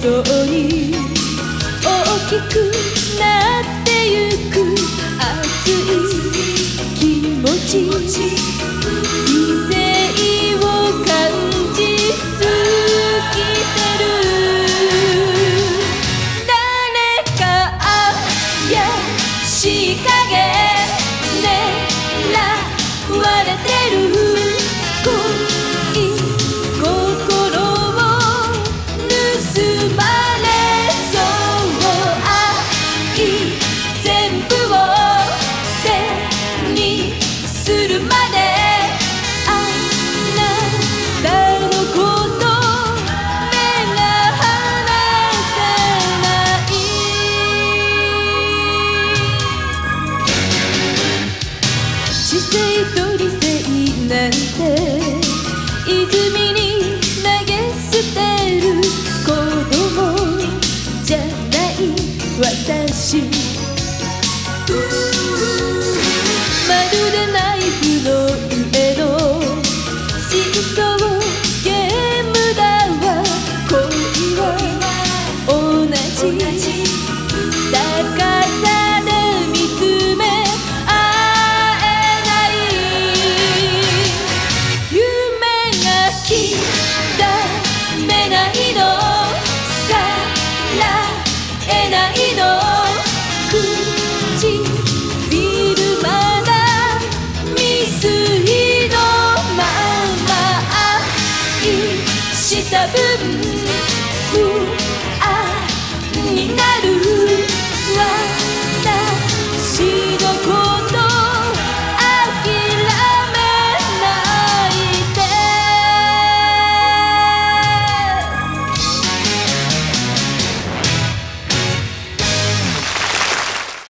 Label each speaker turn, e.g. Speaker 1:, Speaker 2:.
Speaker 1: そうに大きくなってゆく熱い気持ち犠牲を感じすぎてる誰か怪しかげ Baby